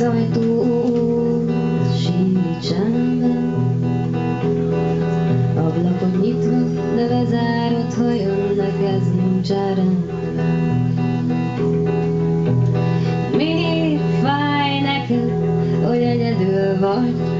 rajtó sírít csendben. Ablakot nyitva, de bezárod, ha jönnek, ez nincs árán. Miért fáj neked, hogy egyedül vagy?